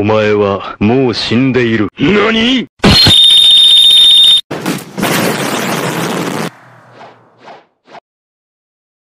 お前はもう死んでいる。何？